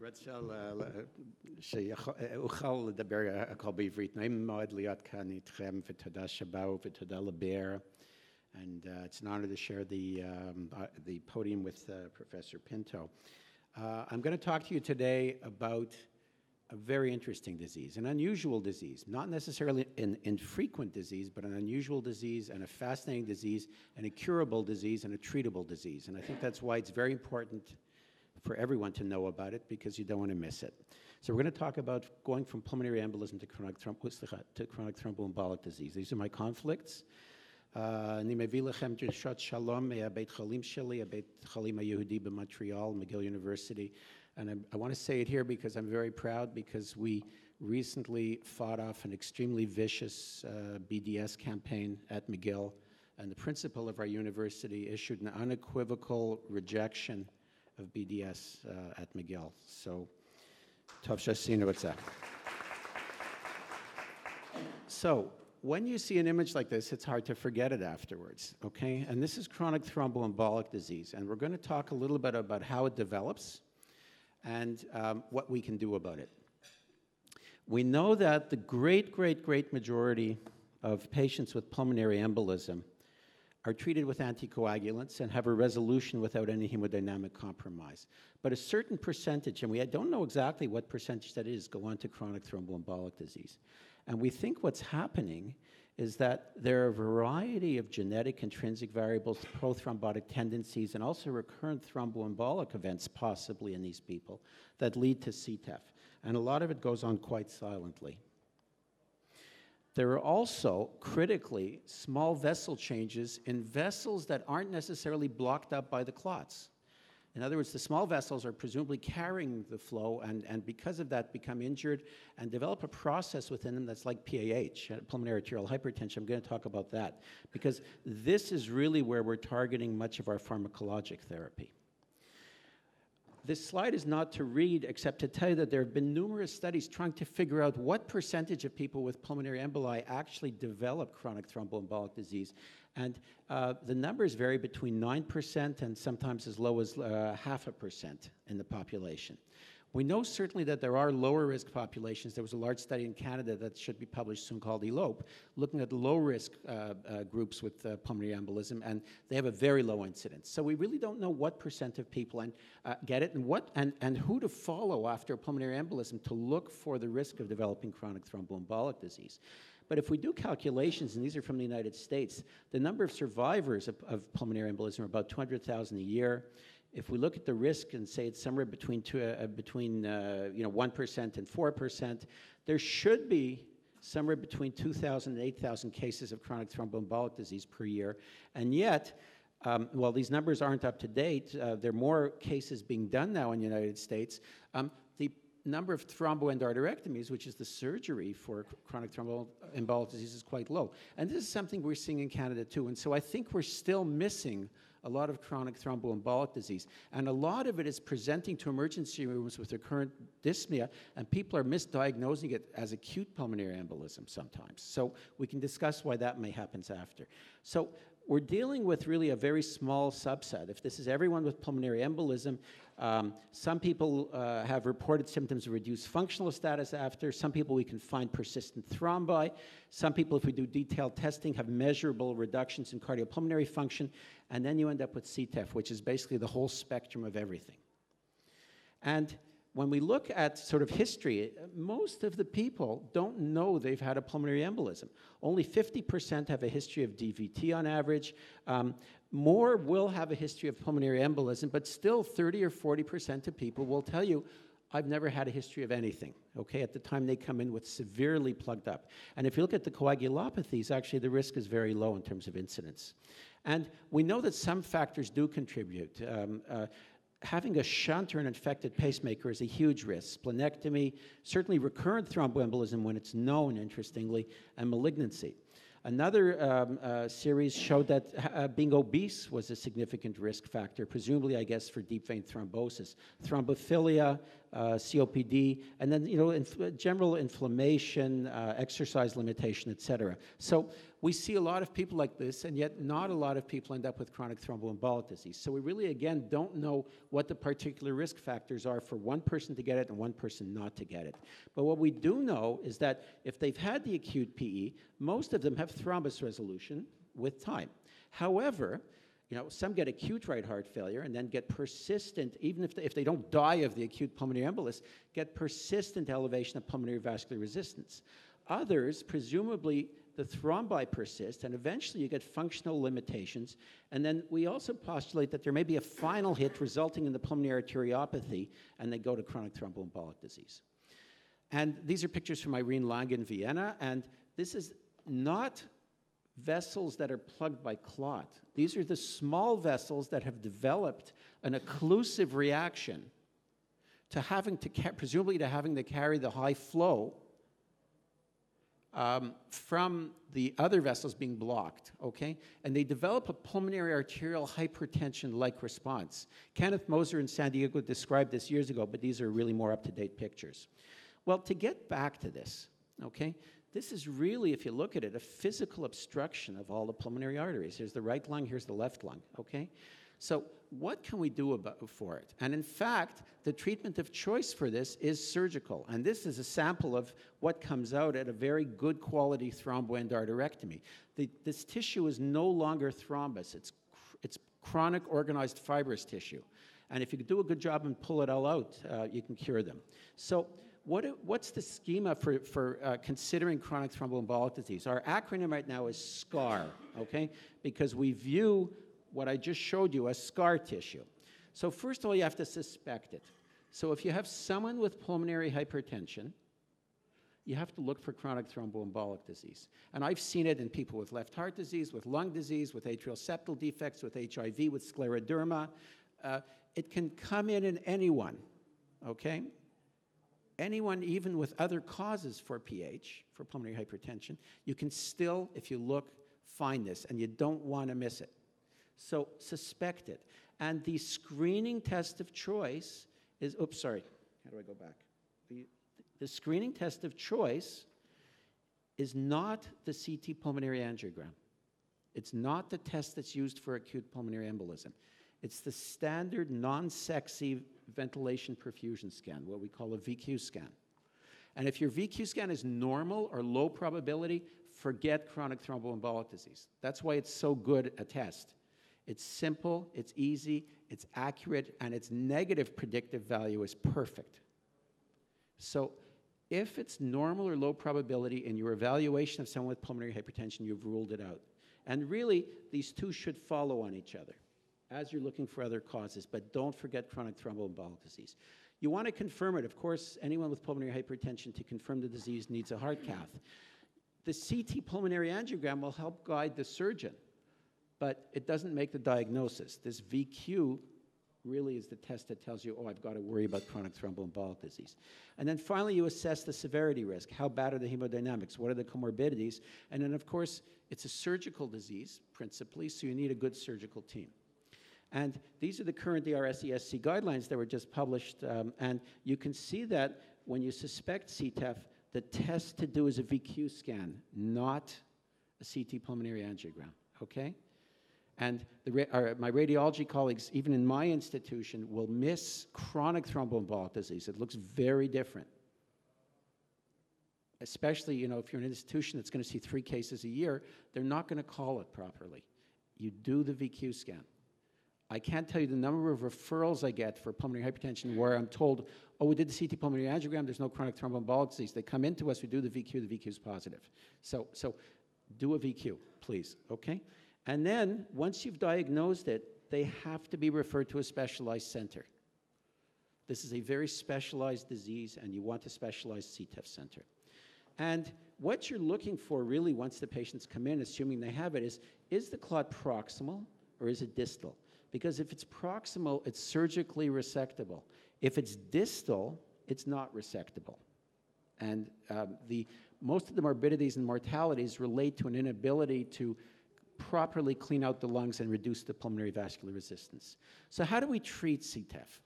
רצה שאוכל לדבר הכל בעברית. נעים מאוד להיות כאן איתכם, ותודה שבאו, ותודה לבאר. And uh, it's an honor to share the, um, uh, the podium with uh, Professor Pinto. Uh, I'm going to talk to you today about a very interesting disease, an unusual disease, not necessarily an infrequent disease, but an unusual disease and a fascinating disease and a curable disease and a treatable disease. And I think that's why it's very important for everyone to know about it because you don't want to miss it. So we're going to talk about going from pulmonary embolism to chronic, to chronic thromboembolic disease. These are my conflicts. אני מביא לכם דרישות שלום מהבית חולים שלי, הבית חולים היהודי במונטריאל, McGill University. And I, I want to say it here because I'm very proud because we recently fought off an extremely vicious uh, BDS campaign at McGill. And the principal of our university issued an unequivocal rejection of BDS uh, at McGill. So, Tov that? So, when you see an image like this, it's hard to forget it afterwards, okay? And this is chronic thromboembolic disease, and we're going to talk a little bit about how it develops and um, what we can do about it. We know that the great, great, great majority of patients with pulmonary embolism are treated with anticoagulants and have a resolution without any hemodynamic compromise. But a certain percentage, and we don't know exactly what percentage that is, go on to chronic thromboembolic disease. And we think what's happening is that there are a variety of genetic intrinsic variables, prothrombotic tendencies, and also recurrent thromboembolic events possibly in these people that lead to CTEPH. And a lot of it goes on quite silently. There are also critically small vessel changes in vessels that aren't necessarily blocked up by the clots. In other words, the small vessels are presumably carrying the flow and, and because of that become injured and develop a process within them that's like PAH, uh, pulmonary arterial hypertension. I'm going to talk about that because this is really where we're targeting much of our pharmacologic therapy. This slide is not to read except to tell you that there have been numerous studies trying to figure out what percentage of people with pulmonary emboli actually develop chronic thromboembolic disease. And uh, the numbers vary between 9% and sometimes as low as uh, half a percent in the population. We know certainly that there are lower risk populations. There was a large study in Canada that should be published soon called ELOPE, looking at low risk uh, uh, groups with uh, pulmonary embolism, and they have a very low incidence. So we really don't know what percent of people and, uh, get it and, what, and, and who to follow after pulmonary embolism to look for the risk of developing chronic thromboembolic disease. But if we do calculations, and these are from the United States, the number of survivors of, of pulmonary embolism are about 200,000 a year if we look at the risk and say it's somewhere between two, uh, between uh, you know one percent and four percent, there should be somewhere between 2,000 and 8,000 cases of chronic thromboembolic disease per year, and yet. Um, while these numbers aren't up to date, uh, there are more cases being done now in the United States. Um, the number of thromboendarterectomies, which is the surgery for chronic thromboembolic disease, is quite low. And this is something we're seeing in Canada too. And so I think we're still missing a lot of chronic thromboembolic disease. And a lot of it is presenting to emergency rooms with recurrent dyspnea, and people are misdiagnosing it as acute pulmonary embolism sometimes. So we can discuss why that may happen after. So we're dealing with really a very small subset. If this is everyone with pulmonary embolism, um, some people uh, have reported symptoms of reduced functional status after. Some people we can find persistent thrombi. Some people, if we do detailed testing, have measurable reductions in cardiopulmonary function. And then you end up with CTEPH, which is basically the whole spectrum of everything. And when we look at sort of history, most of the people don't know they've had a pulmonary embolism. Only 50% have a history of DVT on average. Um, more will have a history of pulmonary embolism, but still 30 or 40% of people will tell you, I've never had a history of anything, okay, at the time they come in with severely plugged up. And if you look at the coagulopathies, actually the risk is very low in terms of incidence. And we know that some factors do contribute. Um, uh, having a shunt or an infected pacemaker is a huge risk. Splenectomy, certainly recurrent thromboembolism when it's known, interestingly, and malignancy. Another um, uh, series showed that uh, being obese was a significant risk factor, presumably, I guess, for deep vein thrombosis. Thrombophilia, uh, COPD, and then you know inf- general inflammation, uh, exercise limitation, et cetera. So we see a lot of people like this, and yet not a lot of people end up with chronic thromboembolic disease. So we really, again, don't know what the particular risk factors are for one person to get it and one person not to get it. But what we do know is that if they've had the acute PE, most of them have thrombus resolution with time. However, you know, some get acute right heart failure and then get persistent, even if they, if they don't die of the acute pulmonary embolus, get persistent elevation of pulmonary vascular resistance. Others, presumably the thrombi persist, and eventually you get functional limitations. And then we also postulate that there may be a final hit resulting in the pulmonary arteriopathy, and they go to chronic thromboembolic disease. And these are pictures from Irene Lang in Vienna, and this is not vessels that are plugged by clot. These are the small vessels that have developed an occlusive reaction to having to, presumably to having to carry the high flow um, from the other vessels being blocked, okay? And they develop a pulmonary arterial hypertension like response. Kenneth Moser in San Diego described this years ago, but these are really more up to date pictures. Well, to get back to this, okay, this is really, if you look at it, a physical obstruction of all the pulmonary arteries. Here's the right lung, here's the left lung, okay? So, what can we do about, for it? And in fact, the treatment of choice for this is surgical. And this is a sample of what comes out at a very good quality thromboendarterectomy. The, this tissue is no longer thrombus, it's, it's chronic organized fibrous tissue. And if you do a good job and pull it all out, uh, you can cure them. So, what, what's the schema for, for uh, considering chronic thromboembolic disease? Our acronym right now is SCAR, okay? Because we view what I just showed you as scar tissue. So, first of all, you have to suspect it. So, if you have someone with pulmonary hypertension, you have to look for chronic thromboembolic disease. And I've seen it in people with left heart disease, with lung disease, with atrial septal defects, with HIV, with scleroderma. Uh, it can come in in anyone, okay? Anyone, even with other causes for PH, for pulmonary hypertension, you can still, if you look, find this, and you don't want to miss it. So suspect it. And the screening test of choice is, oops, sorry, how do I go back? The, the screening test of choice is not the CT pulmonary angiogram. It's not the test that's used for acute pulmonary embolism. It's the standard non sexy ventilation perfusion scan, what we call a VQ scan. And if your VQ scan is normal or low probability, forget chronic thromboembolic disease. That's why it's so good a test. It's simple, it's easy, it's accurate, and its negative predictive value is perfect. So if it's normal or low probability in your evaluation of someone with pulmonary hypertension, you've ruled it out. And really, these two should follow on each other as you're looking for other causes, but don't forget chronic thromboembolic disease. You want to confirm it. Of course, anyone with pulmonary hypertension to confirm the disease needs a heart cath. The CT pulmonary angiogram will help guide the surgeon, but it doesn't make the diagnosis. This VQ really is the test that tells you, oh, I've got to worry about chronic thromboembolic disease. And then finally, you assess the severity risk. How bad are the hemodynamics? What are the comorbidities? And then, of course, it's a surgical disease principally, so you need a good surgical team. And these are the current ERS ESC guidelines that were just published. Um, and you can see that when you suspect CTEPH, the test to do is a VQ scan, not a CT pulmonary angiogram. Okay? And the, our, my radiology colleagues, even in my institution, will miss chronic thromboembolic disease. It looks very different. Especially, you know, if you're an institution that's going to see three cases a year, they're not going to call it properly. You do the VQ scan. I can't tell you the number of referrals I get for pulmonary hypertension where I'm told, oh, we did the CT pulmonary angiogram, there's no chronic thromboembolic disease. They come into us, we do the VQ, the VQ is positive. So, so do a VQ, please, okay? And then once you've diagnosed it, they have to be referred to a specialized center. This is a very specialized disease, and you want a specialized CTEPH center. And what you're looking for really once the patients come in, assuming they have it, is is the clot proximal or is it distal? Because if it's proximal, it's surgically resectable. If it's distal, it's not resectable. And um, the, most of the morbidities and mortalities relate to an inability to properly clean out the lungs and reduce the pulmonary vascular resistance. So, how do we treat CTEPH?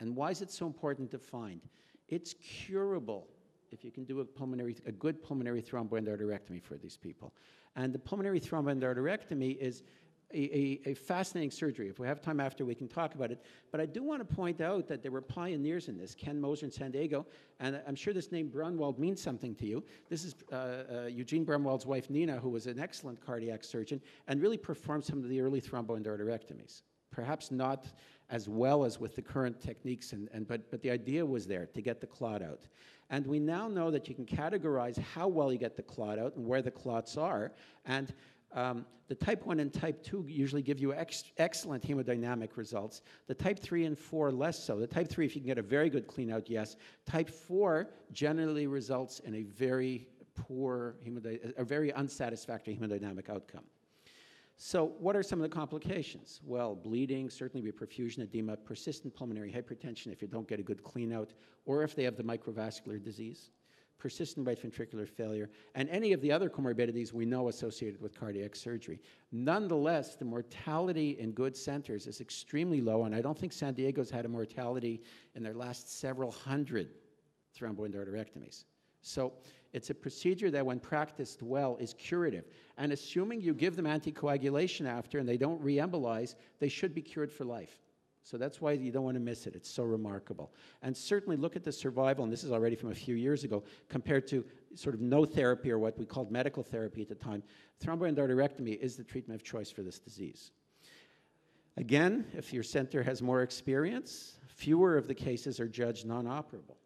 And why is it so important to find? It's curable if you can do a pulmonary, a good pulmonary thromboendarterectomy for these people. And the pulmonary thromboendarterectomy is a, a, a, fascinating surgery. If we have time after, we can talk about it. But I do want to point out that there were pioneers in this, Ken Moser in San Diego, and I'm sure this name Braunwald means something to you. This is uh, uh, Eugene Braunwald's wife, Nina, who was an excellent cardiac surgeon and really performed some of the early thromboendarterectomies. Perhaps not as well as with the current techniques, and, and, but, but the idea was there to get the clot out. And we now know that you can categorize how well you get the clot out and where the clots are. And um, the type 1 and type 2 usually give you ex excellent hemodynamic results. The type 3 and 4 less so. The type 3, if you can get a very good clean out, yes. Type 4 generally results in a very poor, a very unsatisfactory hemodynamic outcome. So what are some of the complications? Well, bleeding, certainly reperfusion edema, persistent pulmonary hypertension if you don't get a good clean out, or if they have the microvascular disease persistent right ventricular failure, and any of the other comorbidities we know associated with cardiac surgery. Nonetheless, the mortality in good centers is extremely low, and I don't think San Diego's had a mortality in their last several hundred thromboendarterectomies. So it's a procedure that, when practiced well, is curative. And assuming you give them anticoagulation after and they don't reembolize, they should be cured for life. So that's why you don't want to miss it. It's so remarkable. And certainly look at the survival, and this is already from a few years ago, compared to sort of no therapy or what we called medical therapy at the time. Thromboendarterectomy is the treatment of choice for this disease. Again, if your center has more experience, fewer of the cases are judged non-operable.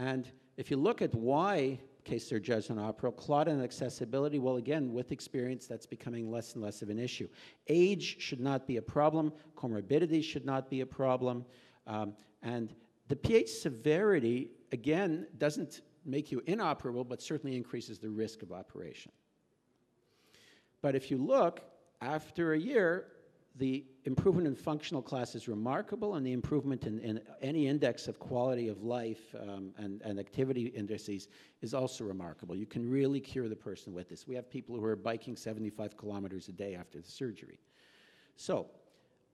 And if you look at why case they're judged on opera. Clot and accessibility, well, again, with experience, that's becoming less and less of an issue. Age should not be a problem. Comorbidity should not be a problem. Um, and the PH severity, again, doesn't make you inoperable, but certainly increases the risk of operation. But if you look, after a year, the improvement in functional class is remarkable, and the improvement in, in any index of quality of life um, and, and activity indices is also remarkable. You can really cure the person with this. We have people who are biking 75 kilometers a day after the surgery. So,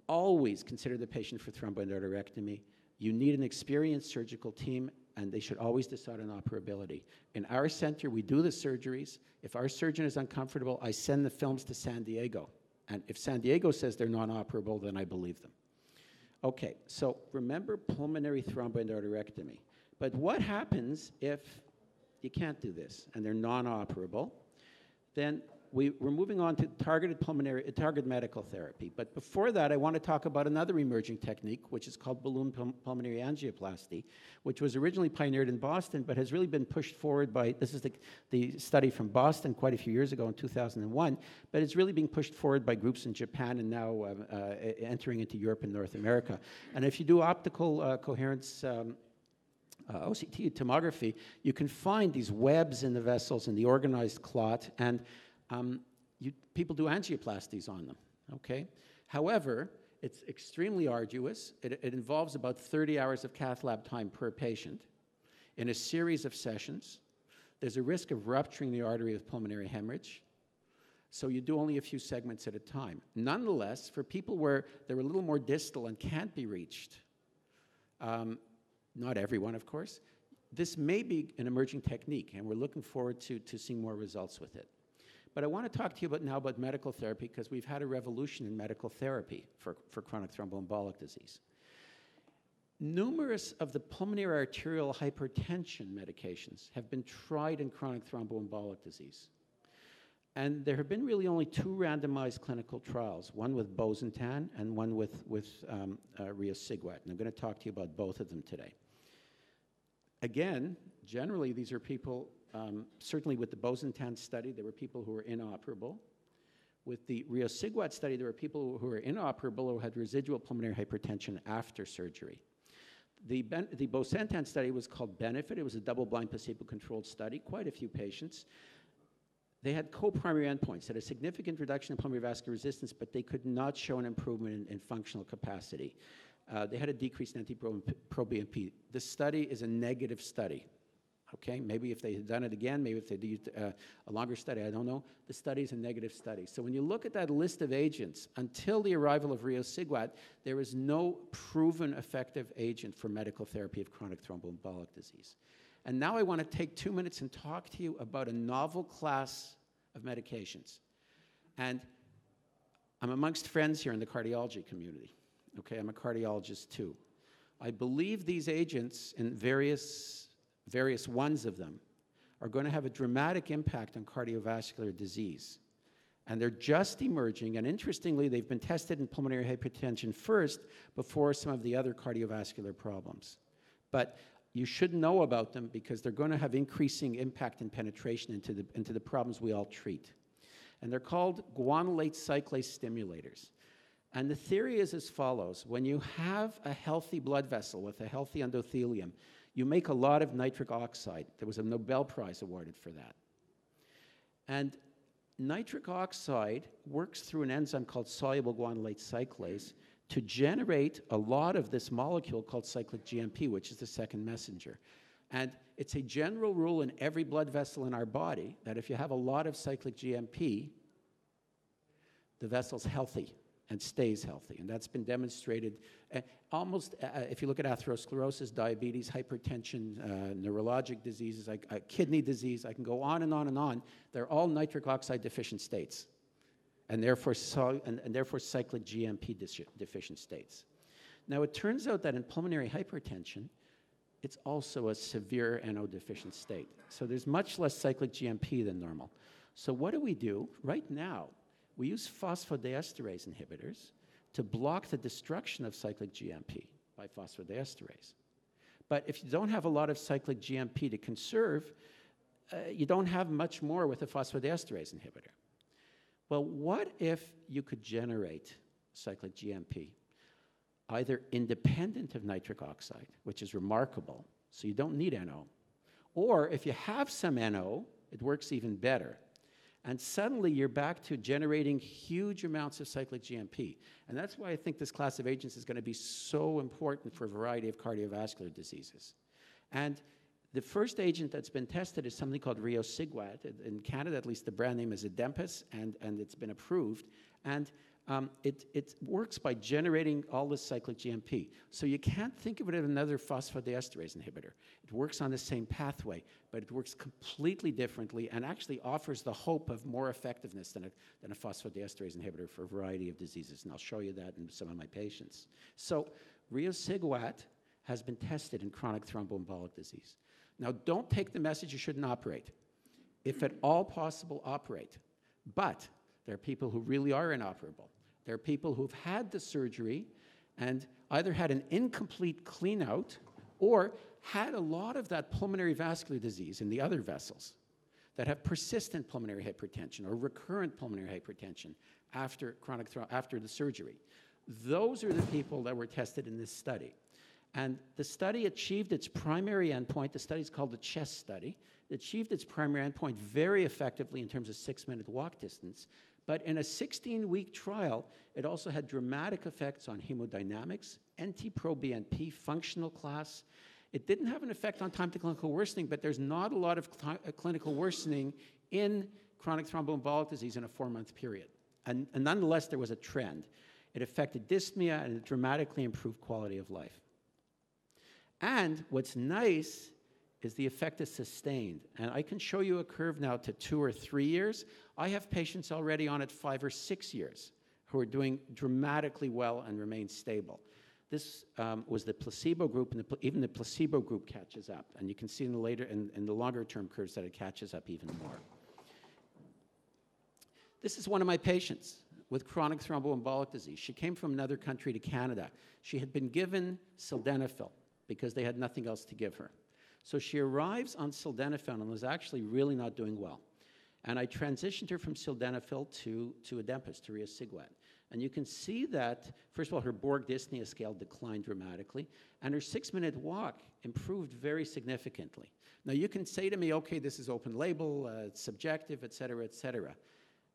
always consider the patient for thromboendarterectomy. You need an experienced surgical team, and they should always decide on operability. In our center, we do the surgeries. If our surgeon is uncomfortable, I send the films to San Diego and if San Diego says they're non-operable, then I believe them. Okay, so remember pulmonary thromboendarterectomy. But what happens if you can't do this and they're non-operable? Then we, are moving on to targeted pulmonary, uh, targeted medical therapy. But before that, I want to talk about another emerging technique, which is called balloon pul pulmonary angioplasty, which was originally pioneered in Boston, but has really been pushed forward by, this is the, the study from Boston quite a few years ago in 2001, but it's really being pushed forward by groups in Japan and now uh, uh, entering into Europe and North America. And if you do optical uh, coherence um, uh, OCT tomography, you can find these webs in the vessels and the organized clot, and um, you, people do angioplasties on them, okay? However, it's extremely arduous. It, it, involves about 30 hours of cath lab time per patient in a series of sessions. There's a risk of rupturing the artery with pulmonary hemorrhage. So you do only a few segments at a time. Nonetheless, for people where they're a little more distal and can't be reached, um, not everyone, of course, this may be an emerging technique, and we're looking forward to, to seeing more results with it. But I want to talk to you about now about medical therapy because we've had a revolution in medical therapy for, for chronic thromboembolic disease. Numerous of the pulmonary arterial hypertension medications have been tried in chronic thromboembolic disease. And there have been really only two randomized clinical trials, one with bosentan and one with, with um, uh, riociguat. And I'm going to talk to you about both of them today. Again, generally, these are people um, certainly with the Bosentan study, there were people who were inoperable. With the riociguat study, there were people who were inoperable who had residual pulmonary hypertension after surgery. The, ben- the Bosentan study was called BENEFIT. It was a double-blind placebo-controlled study, quite a few patients. They had co-primary endpoints, had a significant reduction in pulmonary vascular resistance, but they could not show an improvement in, in functional capacity. Uh, they had a decrease in NT-proBNP. The study is a negative study. Okay, maybe if they had done it again, maybe if they did uh, a longer study, I don't know. The study is a negative study. So when you look at that list of agents, until the arrival of riociguat, there is no proven effective agent for medical therapy of chronic thromboembolic disease. And now I want to take two minutes and talk to you about a novel class of medications. And I'm amongst friends here in the cardiology community. Okay, I'm a cardiologist too. I believe these agents in various various ones of them, are going to have a dramatic impact on cardiovascular disease. And they're just emerging, and interestingly, they've been tested in pulmonary hypertension first before some of the other cardiovascular problems. But you should know about them because they're going to have increasing impact and penetration into the, into the problems we all treat. And they're called guanylate cyclase stimulators. And the theory is as follows when you have a healthy blood vessel with a healthy endothelium, you make a lot of nitric oxide. There was a Nobel Prize awarded for that. And nitric oxide works through an enzyme called soluble guanylate cyclase to generate a lot of this molecule called cyclic GMP, which is the second messenger. And it's a general rule in every blood vessel in our body that if you have a lot of cyclic GMP, the vessel's healthy and stays healthy. And that's been demonstrated uh, almost, uh, if you look at atherosclerosis, diabetes, hypertension, uh, neurologic diseases, like uh, kidney disease, I can go on and on and on. They're all nitric oxide deficient states, and therefore, so, and, and therefore cyclic GMP deficient states. Now, it turns out that in pulmonary hypertension, it's also a severe NO deficient state. So there's much less cyclic GMP than normal. So what do we do right now? We use phosphodiesterase inhibitors to block the destruction of cyclic GMP by phosphodiesterase. But if you don't have a lot of cyclic GMP to conserve, uh, you don't have much more with a phosphodiesterase inhibitor. Well, what if you could generate cyclic GMP either independent of nitric oxide, which is remarkable, so you don't need NO, or if you have some NO, it works even better and suddenly you're back to generating huge amounts of cyclic GMP. And that's why I think this class of agents is going to be so important for a variety of cardiovascular diseases. And the first agent that's been tested is something called riociguat. In Canada, at least the brand name is Adempas, and, and it's been approved. And um, it, it works by generating all this cyclic GMP. So you can't think of it as another phosphodiesterase inhibitor. It works on the same pathway, but it works completely differently and actually offers the hope of more effectiveness than a, than a phosphodiesterase inhibitor for a variety of diseases. And I'll show you that in some of my patients. So riociguat has been tested in chronic thromboembolic disease. Now, don't take the message you shouldn't operate. If at all possible, operate. But there are people who really are inoperable. There are people who've had the surgery and either had an incomplete cleanout or had a lot of that pulmonary vascular disease in the other vessels that have persistent pulmonary hypertension or recurrent pulmonary hypertension after chronic after the surgery. Those are the people that were tested in this study. And the study achieved its primary endpoint. The study is called the CHEST study. It achieved its primary endpoint very effectively in terms of six minute walk distance, but in a 16 week trial, it also had dramatic effects on hemodynamics, NT-proBNP, functional class. It didn't have an effect on time to clinical worsening, but there's not a lot of cl uh, clinical worsening in chronic thromboembolic disease in a four month period. And, and nonetheless, there was a trend. It affected dyspnea and it dramatically improved quality of life. And what's nice is the effect is sustained. And I can show you a curve now to two or three years. I have patients already on it five or six years who are doing dramatically well and remain stable. This um, was the placebo group, and the, even the placebo group catches up. And you can see in the later, in, in the longer term curves that it catches up even more. This is one of my patients with chronic thromboembolic disease. She came from another country to Canada. She had been given sildenafil because they had nothing else to give her. So she arrives on sildenafil and was actually really not doing well. And I transitioned her from sildenafil to, to Adempas, to riociguat. And you can see that, first of all, her Borg dyspnea scale declined dramatically, and her six minute walk improved very significantly. Now, you can say to me, okay, this is open label, uh, it's subjective, et cetera, et cetera.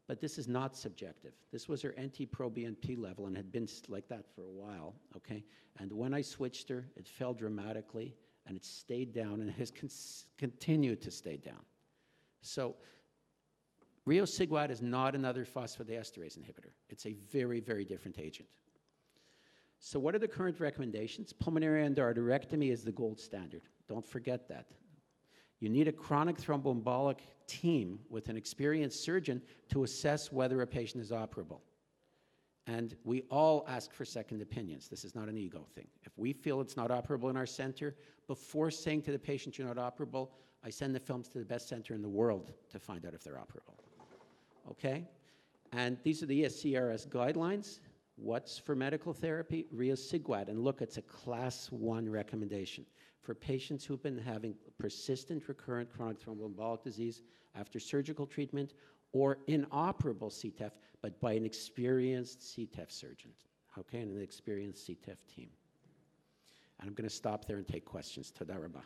But this is not subjective. This was her NT-proBNP level and had been like that for a while, okay? And when I switched her, it fell dramatically and it stayed down and has continued to stay down. So riociguat is not another phosphodiesterase inhibitor. It's a very, very different agent. So what are the current recommendations? Pulmonary endarterectomy is the gold standard. Don't forget that. You need a chronic thromboembolic team with an experienced surgeon to assess whether a patient is operable. And we all ask for second opinions. This is not an ego thing. If we feel it's not operable in our center, before saying to the patient you're not operable, I send the films to the best center in the world to find out if they're operable. Okay? And these are the ESC/ERS guidelines. What's for medical therapy? Riociguat. And look, it's a class one recommendation for patients who've been having persistent recurrent chronic thromboembolic disease after surgical treatment or inoperable CTEPH, but by an experienced CTEPH surgeon, okay, and an experienced CTEPH team. And I'm going to stop there and take questions. Toda rabah.